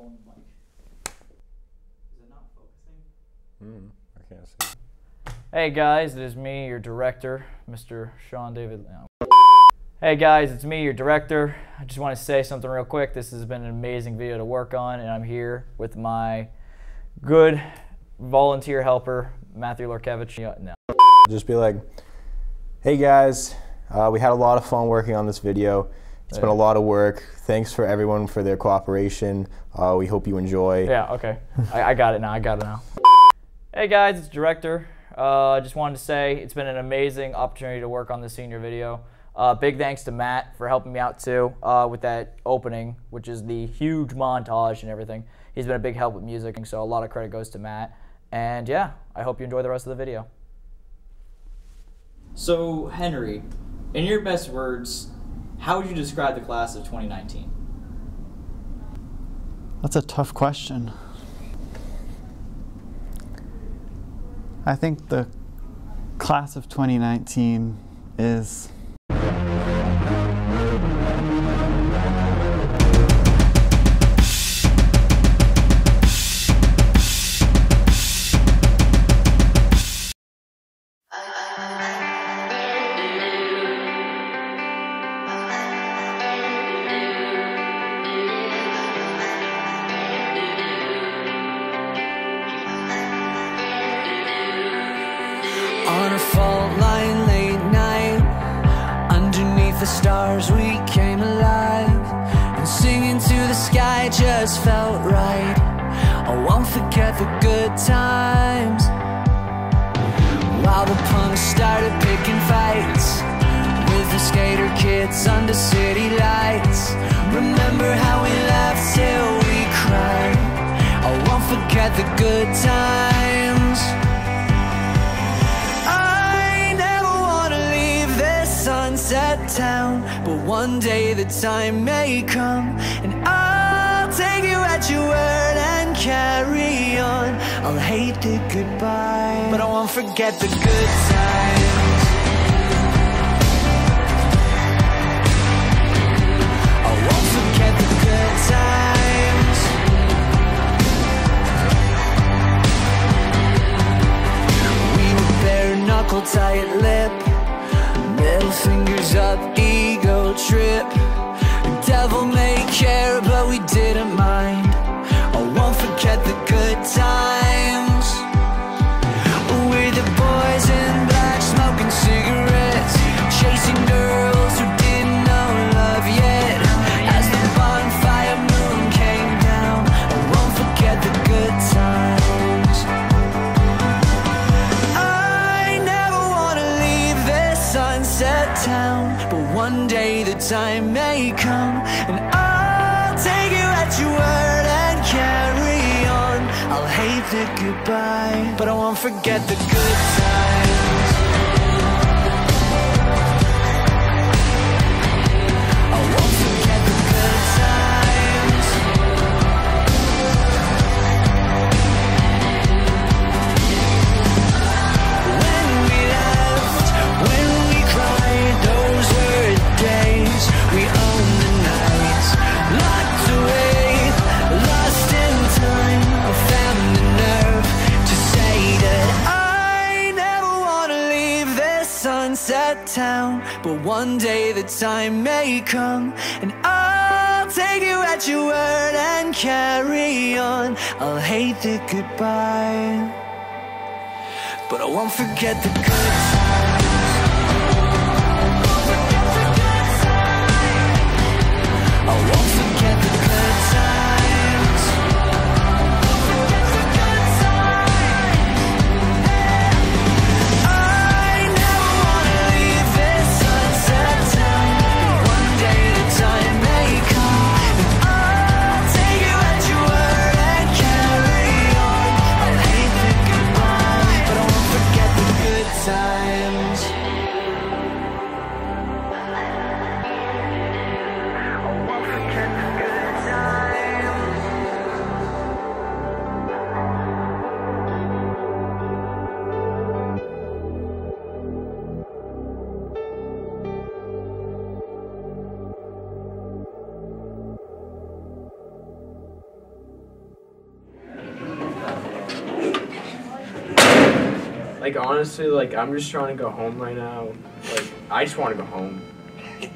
rolling the mic. Is it not focusing? Mm, I can't see. Hey guys, it is me, your director, Mr. Sean David. no. Hey guys, it's me, your director. I just want to say something real quick. This has been an amazing video to work on, and I'm here with my good volunteer helper, Matthew Lorkevich. No. Just be like, hey guys, uh, we had a lot of fun working on this video. It's been a lot of work. Thanks for everyone for their cooperation. Uh, we hope you enjoy. Yeah, okay. I, I got it now. I got it now. Hey guys, it's director. Uh, I just wanted to say it's been an amazing opportunity to work on this senior video. Uh, big thanks to Matt for helping me out too uh, with that opening, which is the huge montage and everything. He's been a big help with music, and so a lot of credit goes to Matt. And yeah, I hope you enjoy the rest of the video. So, Henry, in your best words, how would you describe the class of 2019? That's a tough question. I think the class of 2019 is On a fault line late night. Underneath the stars we came alive. And singing to the sky just felt right. I won't forget the good times. While the punks started picking fights With the skater kids under city lights. Remember how we laughed till we cried. I won't forget the good times sunset town But one day the time may come And I'll take you at your word and carry on. I'll hate the goodbye But I won't forget the good times. I won't forget the good times. We were bare knuckle tight lip Middle fingers up, ego trip. Devil may care, but we didn't mind. I won't forget the good times one day the time may come And I'll take you at your word and carry on. I'll hate the goodbye But I won't forget the good times sunset town. But one day the time may come, and I'll take you at your word and carry on. I'll hate the goodbye. But I won't forget the good Like honestly, like I'm just trying to go home right now. Like I just want to go home. I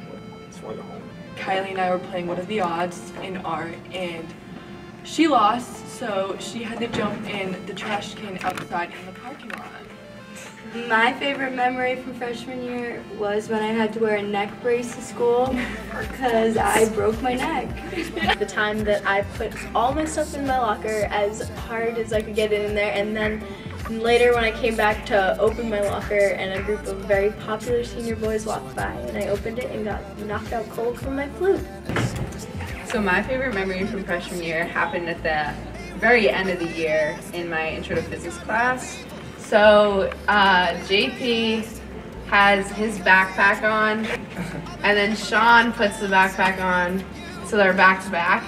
just want to go home. Kylie and I were playing What Are the Odds in art, and she lost, so she had to jump in the trash can outside in the parking lot. My favorite memory from freshman year was when I had to wear a neck brace to school because I broke my neck. the time that I put all my stuff in my locker as hard as I could get it in there, and then later when I came back to open my locker and a group of very popular senior boys walked by, and I opened it and got knocked out cold from my flute. So my favorite memory from freshman year happened at the very end of the year in my intro to physics class. So uh, JP has his backpack on, and then Sean puts the backpack on, so they're back to back.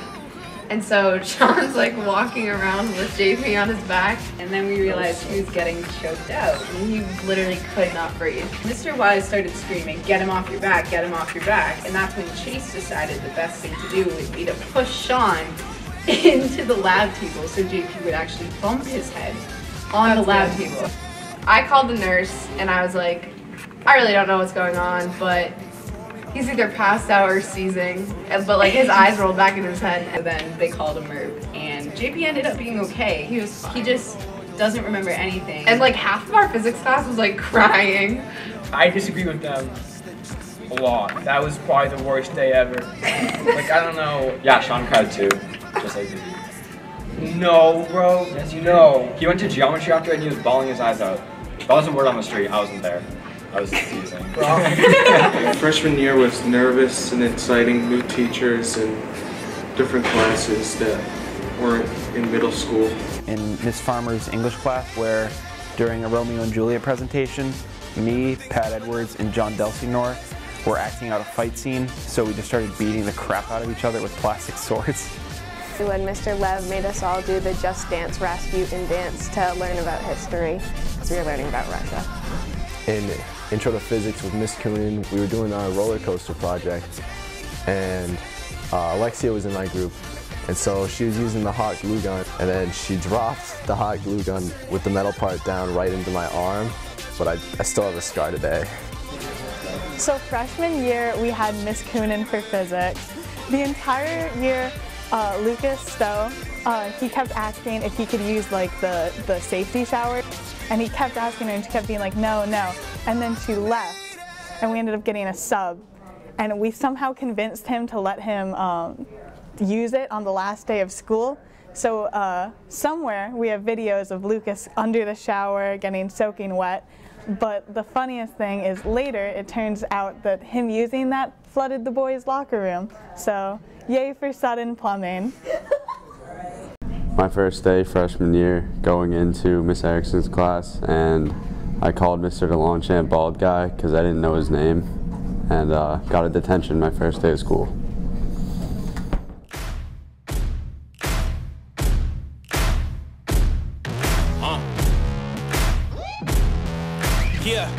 And so Sean's like walking around with JP on his back, and then we realized he was getting choked out. And he literally could not breathe. Mr. Wise started screaming, Get him off your back, get him off your back. And that's when Chase decided the best thing to do would be to push Sean into the lab table so JP would actually bump his head on the lab table. I called the nurse and I was like, I really don't know what's going on, but he's either passed out or seizing. But like his eyes rolled back in his head, and then they called a MERP. And JP ended up being okay. He was he just doesn't remember anything. And like half of our physics class was like crying. I disagree with them a lot. That was probably the worst day ever. like I don't know. Yeah, Sean cried too, just like you. No, bro. Yes, you know. He went to geometry after and he was bawling his eyes out. That was a word on the street. I wasn't there. I was teasing. Freshman year was nervous and exciting, new teachers and different classes that weren't in middle school. in Miss Farmer's English class where during a Romeo and Juliet presentation, me, Pat Edwards, and John Delsinore were acting out a fight scene, so we just started beating the crap out of each other with plastic swords. When Mr. Lev made us all do the Just Dance Rasputin dance to learn about history, because we were learning about Russia. in Intro to Physics with Miss Coonan, we were doing our roller coaster project, and uh, Alexia was in my group, and so she was using the hot glue gun, and then she dropped the hot glue gun with the metal part down right into my arm, but I, I still have a scar today. So freshman year, we had Miss Coonan for physics. The entire year, uh, Lucas Stowe, uh, he kept asking if he could use like the, the safety shower. And he kept asking her and she kept being like, no, no. And then she left and we ended up getting a sub. And we somehow convinced him to let him um, use it on the last day of school. So uh, somewhere we have videos of Lucas under the shower getting soaking wet. But the funniest thing is later it turns out that him using that flooded the boys' locker room. So yay for sudden plumbing. my first day freshman year going into Miss Erickson's class and I called Mr. DeLongchamp bald guy because I didn't know his name and uh, got a detention my first day of school. Uh. Yeah.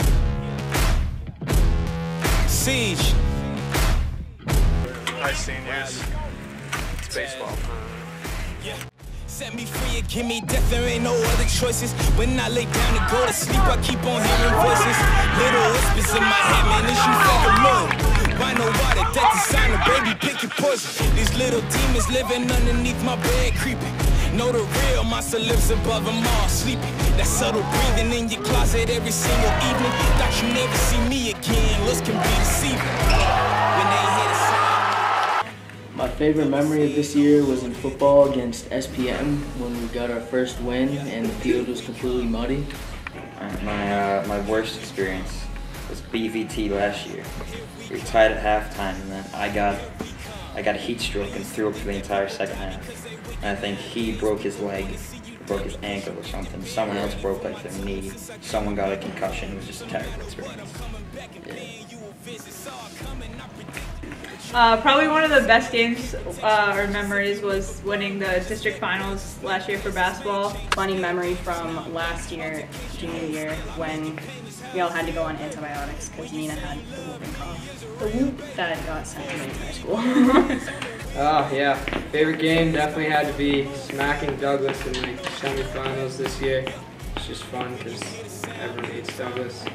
Siege. Hi, seniors. It's baseball. Set me free and give me death, there ain't no other choices. When I lay down to go to sleep, I keep on hearing voices. Little whispers in my head, man, is you fucking low. Rhino water, death is designer, baby, pick your poison. These little demons living underneath my bed, creeping. Know the real monster lives above them all, sleeping. That subtle breathing in your closet every single evening. Thought you never see me again, looks can be deceiving. My favorite memory of this year was in football against SPM when we got our first win and the field was completely muddy. My uh, my worst experience was BVT last year. We were tied at halftime, and then I got I got a heat stroke and threw up for the entire second half. And I think he broke his leg, broke his ankle or something. Someone else broke like their knee. Someone got a concussion. It was just a terrible experience. Uh, probably one of the best games uh, or memories was winning the district finals last year for basketball. Funny memory from last year, junior year, when we all had to go on antibiotics because Nina had the whooping cough. The whoop that got sent to the entire school. Oh yeah, favorite game definitely had to be smacking Douglas in the semifinals this year. It's just fun because everyone hates Douglas.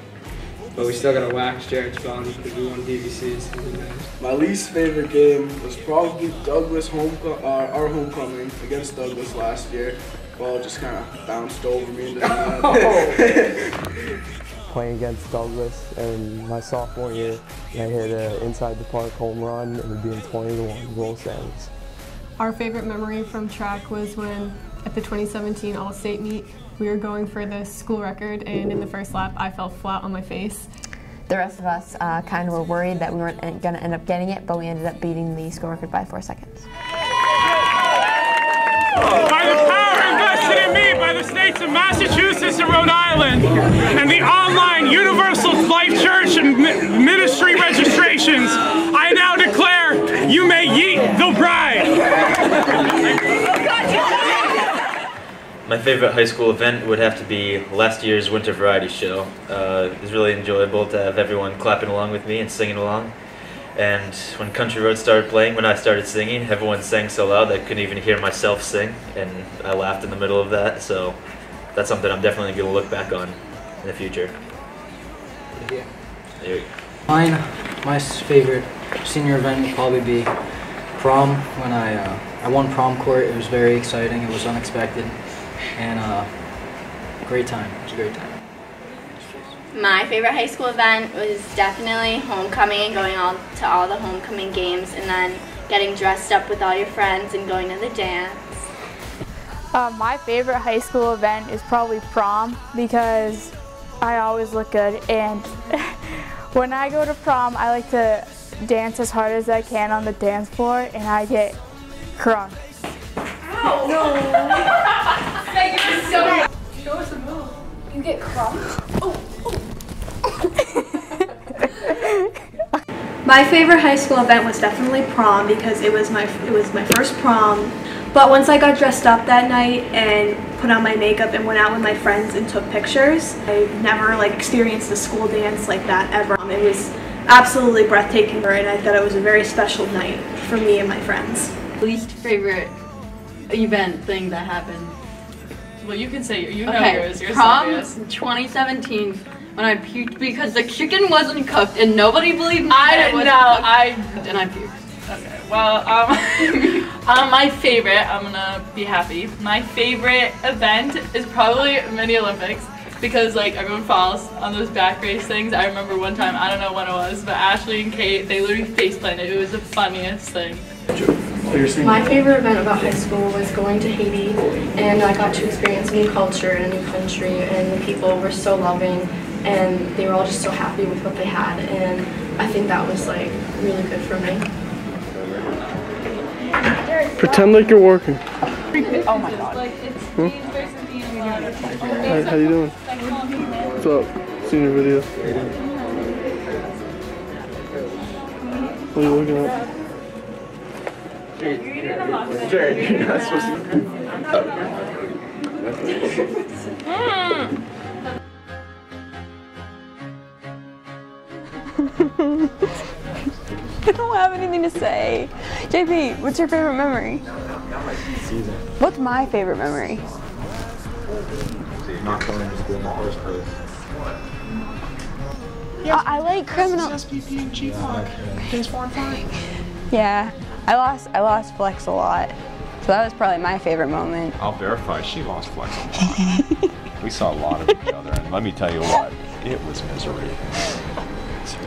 But we still gotta wax Jared's fun because we won DVCs. and we know. My least favorite game was probably Douglas home uh, our homecoming against Douglas last year. Ball just kind of bounced over me. And Playing against Douglas in my sophomore year, I hit an inside the park home run and it being 20 to 1 roll stands. Our favorite memory from track was when at the 2017 All-State meet, we were going for the school record and in the first lap I fell flat on my face. The rest of us uh, kind of were worried that we weren't going to end up getting it, but we ended up beating the school record by four seconds. By the power invested in me by the states of Massachusetts and Rhode Island, and the online Universal Life Church My favorite high school event would have to be last year's Winter Variety Show. Uh, it was really enjoyable to have everyone clapping along with me and singing along. And when Country Road started playing, when I started singing, everyone sang so loud I couldn't even hear myself sing, and I laughed in the middle of that. So that's something I'm definitely going to look back on in the future. Yeah. There you go. Mine, my favorite senior event would probably be prom. When I uh, I won prom court, it was very exciting. It was unexpected, and uh, great time. It was a great time. My favorite high school event was definitely homecoming and going all to all the homecoming games and then getting dressed up with all your friends and going to the dance. Uh, my favorite high school event is probably prom because I always look good and when I go to prom I like to dance as hard as I can on the dance floor and I get crunk. Ow! No. Meg, you're so. Show us a move. You get crumb. Oh. My favorite high school event was definitely prom because it was my it was my first prom. But once I got dressed up that night and put on my makeup and went out with my friends and took pictures, I never like experienced a school dance like that ever. Um, It was absolutely breathtaking and I thought it was a very special night for me and my friends. Least favorite event thing that happened. Well, you can say you know okay, yours. Yours prom obvious. 2017 when I puked because the chicken wasn't cooked and nobody believed me. I didn't know. I and I puked. Okay. Well, um, um, my favorite. I'm gonna be happy. My favorite event is probably Mini Olympics because like everyone falls on those back race things. I remember one time. I don't know when it was, but Ashley and Kate they literally face planted. It was the funniest thing. My favorite event about high school was going to Haiti, and I got to experience a new culture and a new country, and the people were so loving, and they were all just so happy with what they had, and I think that was like really good for me. Pretend like you're working. Oh my god. Hmm? Hi, how you doing? What's up? Senior video. What are you looking at? Jared, you're not supposed to. I don't have anything to say. JP, what's your favorite memory? What's my favorite memory? Not going to school in the first place. I, I like criminal. SPP and GPOC. Things four and five. Yeah, I lost. I lost Flex a lot, so that was probably my favorite moment. I'll verify she lost flex a lot. we saw a lot of each other, and let me tell you what, it was misery.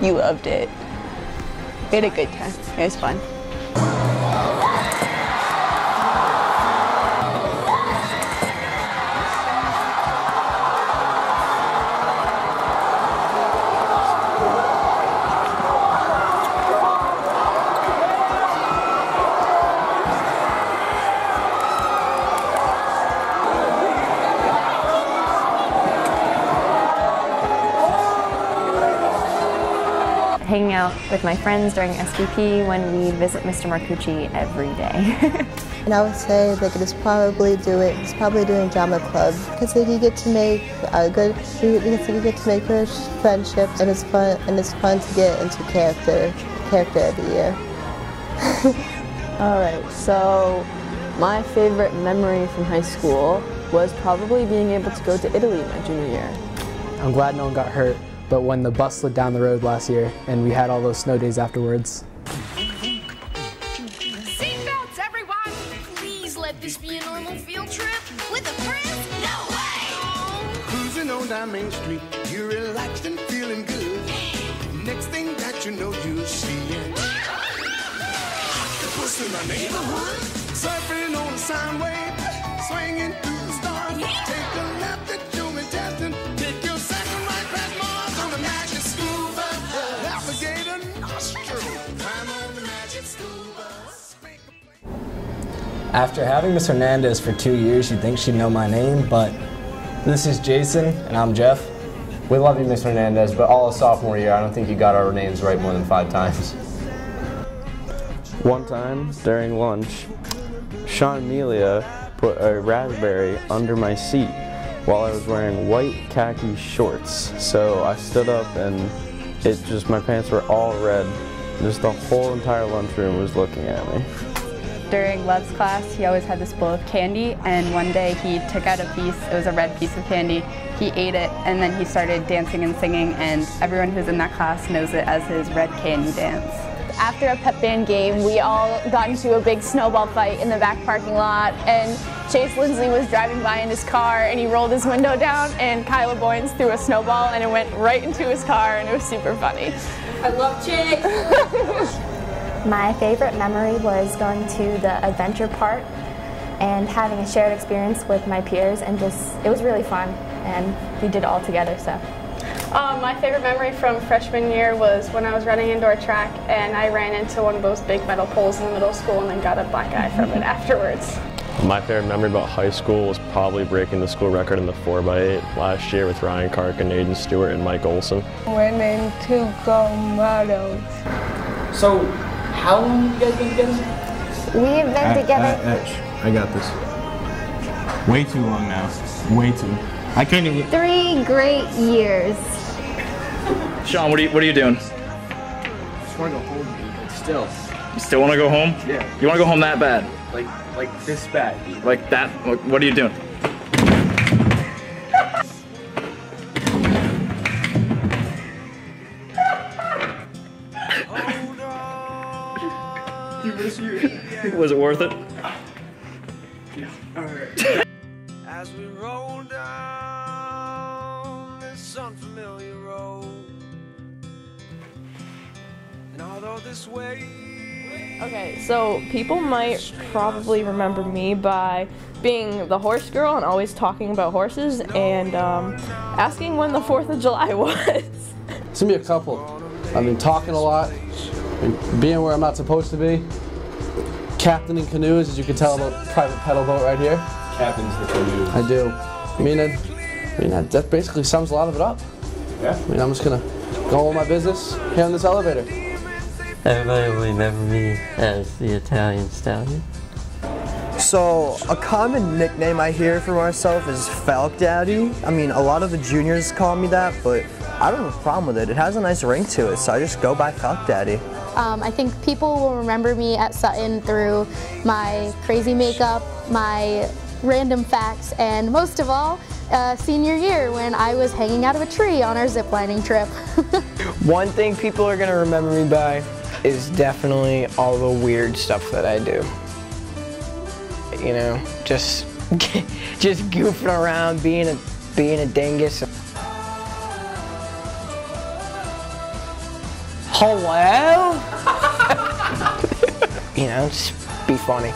You loved it. We had a good time. It was fun. Out with my friends during SPP when we visit Mr. Marcucci every day. And I would say they could just probably do it. He's probably doing drama club because then you get to make a good, you because you get to make good friendships, and it's fun and it's fun to get into character, character every year. All right, so my favorite memory from high school was probably being able to go to Italy my junior year. I'm glad no one got hurt, but when the bus slid down the road last year and we had all those snow days afterwards, Seatbelts, everyone! Please let this be a normal field trip with a friend? No way! Cruising on down Main Street, you're relaxed and feeling good. Next thing that you know, you're seeing octopus in the neighborhood, surfing on a sound wave, After having Miss Hernandez for two years, you'd think she'd know my name, but this is Jason, and I'm Jeff. We love you, Miss Hernandez, but all of sophomore year, I don't think you got our names right more than five times. One time during lunch, Sean Amelia put a raspberry under my seat while I was wearing white khaki shorts. So I stood up and it just, my pants were all red. Just the whole entire lunchroom was looking at me. During Love's class, he always had this bowl of candy, and one day he took out a piece, it was a red piece of candy, he ate it, and then he started dancing and singing, and everyone who's in that class knows it as his red candy dance. After a pep band game, we all got into a big snowball fight in the back parking lot, and Chase Lindsley was driving by in his car, and he rolled his window down, and Kyla Boynes threw a snowball, and it went right into his car, and it was super funny. I love Chase. My favorite memory was going to the adventure park and having a shared experience with my peers and just, it was really fun and we did it all together so. Um, my favorite memory from freshman year was when I was running indoor track and I ran into one of those big metal poles in the middle school and then got a black eye from it afterwards. My favorite memory about high school was probably breaking the school record in the 4x8 last year with Ryan Kark and Aiden Stewart, and Mike Olson. Winning two gold medals. So, how long have you guys been together? We've been together. Etch. I got this. Way too long now. Way too. I can't even. Three great years. Sean, what are you what are you doing? I just want to go home, but still. You still want to go home? Yeah. You want to go home that bad? Like, like this bad. Like that? What what are you doing? Was it worth it? As we roll down this unfamiliar road, and although this way Okay, so people might probably remember me by being the horse girl and always talking about horses and um, asking when the 4th of July was. It's gonna be a couple. I've been talking a lot, been being where I'm not supposed to be, captaining canoes, as you can tell about private pedal boat right here. Captain's the canoe. I do. I mean, it, I mean that, that basically sums a lot of it up. Yeah. I mean, I'm just gonna go on my business here on this elevator. Everybody will remember me as the Italian stallion. So, a common nickname I hear for myself is Falk Daddy. I mean, a lot of the juniors call me that, but I don't have a problem with it. It has a nice ring to it, so I just go by Falk Daddy. Um, I think people will remember me at Sutton through my crazy makeup, my random facts, and most of all, uh, senior year when I was hanging out of a tree on our ziplining trip. One thing people are going to remember me by is definitely all the weird stuff that I do. You know, just just goofing around, being a being a dingus. Hello? You know, just be funny.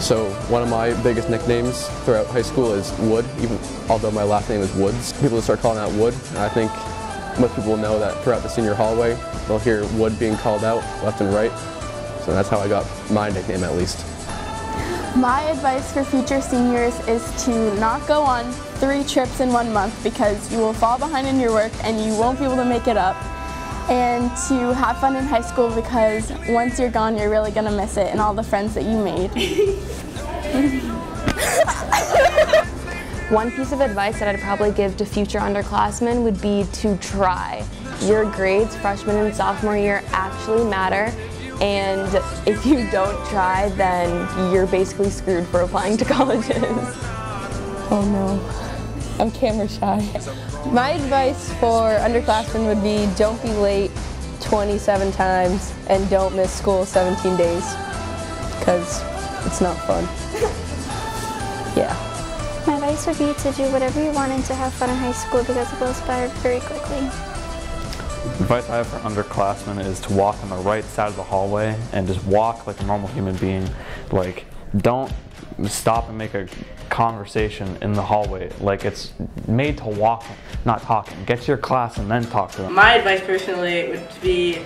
So one of my biggest nicknames throughout high school is Wood, even although my last name is Woods. People start calling out Wood, and I think most people know that throughout the senior hallway, they'll hear Wood being called out left and right. So that's how I got my nickname at least. My advice for future seniors is to not go on three trips in one month because you will fall behind in your work and you won't be able to make it up. And to have fun in high school because once you're gone, you're really gonna miss it and all the friends that you made. One piece of advice that I'd probably give to future underclassmen would be to try. Your grades freshman and sophomore year actually matter, and if you don't try, then you're basically screwed for applying to colleges. Oh no, I'm camera shy. My advice for underclassmen would be don't be late 27 times and don't miss school 17 days because it's not fun. Yeah. My advice would be to do whatever you want and to have fun in high school because it goes by very quickly. Advice I have for underclassmen is to walk on the right side of the hallway and just walk like a normal human being. Like, don't stop and make a conversation in the hallway. Like, it's made to walk, not talking. Get to your class and then talk to them. My advice personally would be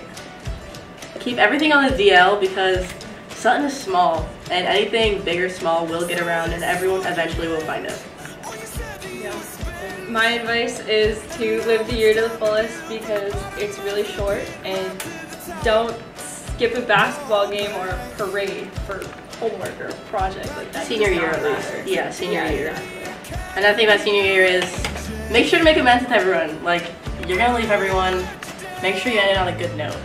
keep everything on the DL because Sutton is small and anything big or small will get around and everyone eventually will find it. My advice is to live the year to the fullest because it's really short and don't skip a basketball game or a parade for homework or a project like that. Senior year at least. matter. Yeah, senior Yeah, year. exactly. Another thing about senior year is make sure to make amends with everyone. Like, you're gonna leave everyone. Make sure you end it on a good note.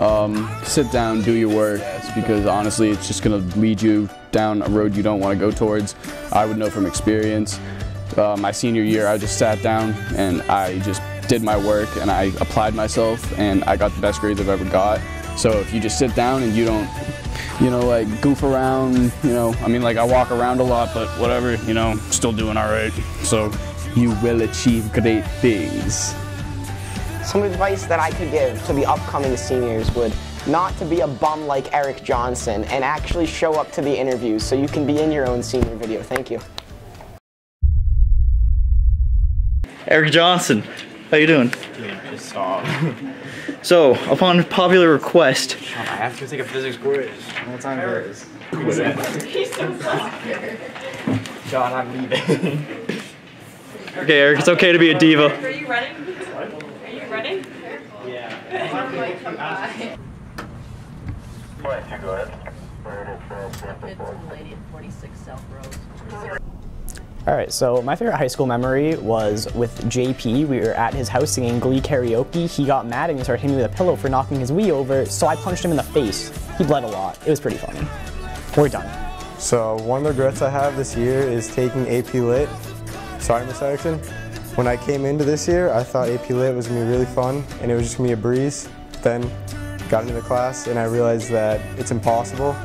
Um, sit down, do your work, because honestly, it's just gonna lead you down a road you don't want to go towards. I would know from experience. Uh, my senior year, I just sat down and I just did my work and I applied myself and I got the best grades I've ever got. So if you just sit down and you don't, you know, like goof around, you know, I mean, like I walk around a lot, but whatever, you know, still doing all right. So you will achieve great things. Some advice that I could give to the upcoming seniors would not to be a bum like Eric Johnson and actually show up to the interviews so you can be in your own senior video. Thank you. Eric Johnson, how you doing? Just stop. So, upon popular request, I have to take a physics quiz. What time it is? He's so. John, I'm leaving. okay, Eric, it's okay to be a diva. Are you running? Are you running? Yeah. All right, so my favorite high school memory was with JP. We were at his house singing Glee karaoke. He got mad and he started hitting me with a pillow for knocking his Wii over, so I punched him in the face. He bled a lot. It was pretty funny. We're done. So one of the regrets I have this year is taking AP Lit. Sorry, Miss Erickson. When I came into this year, I thought AP Lit was gonna be really fun and it was just gonna be a breeze. Then got into the class and I realized that it's impossible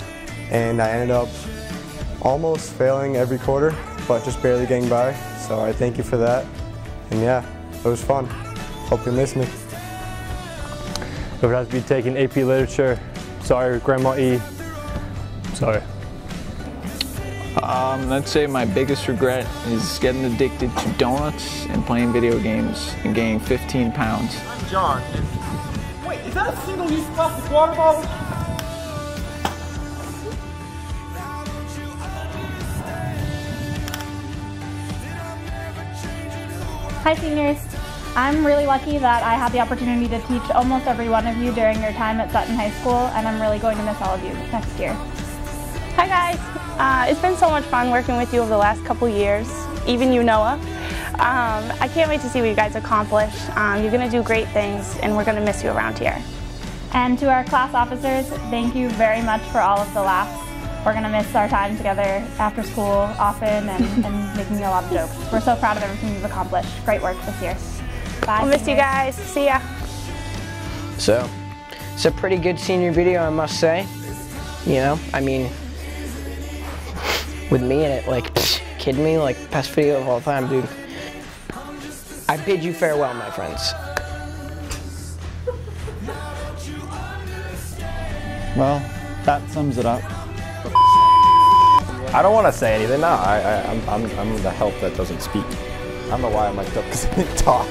and I ended up almost failing every quarter, but just barely getting by. So I thank you for that. And yeah, it was fun. Hope you miss me. It would have to be taking AP Literature. Sorry, Grandma E. Sorry. Um, let's say my biggest regret is getting addicted to donuts and playing video games and gaining 15 pounds. John. Wait, is that a single-use plastic water bottle? Hi seniors. I'm really lucky that I had the opportunity to teach almost every one of you during your time at Sutton High School and I'm really going to miss all of you next year. Hi guys, uh, it's been so much fun working with you over the last couple years, even you Noah. Um, I can't wait to see what you guys accomplish. Um, you're going to do great things and we're going to miss you around here. And to our class officers, thank you very much for all of the laughs. We're going to miss our time together after school often and, and making a lot of jokes. We're so proud of everything you've accomplished. Great work this year. Bye. We'll miss you guys. See ya. So, it's a pretty good senior video, I must say. You know, I mean, with me in it, like, psh, kidding me? Like, best video of all time, dude. I bid you farewell, my friends. Well, that sums it up. I don't want to say anything. No, I, I, I'm, I'm, I'm the help that doesn't speak. I don't know why I'm mic'd up because I didn't talk.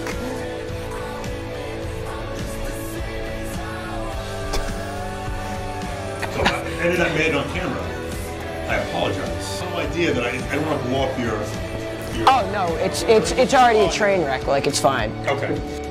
So I ended up made it on camera. I apologize. No idea that I, I don't want to blow up your. your Oh no, it's it's it's already a train wreck. Like it's fine. Okay.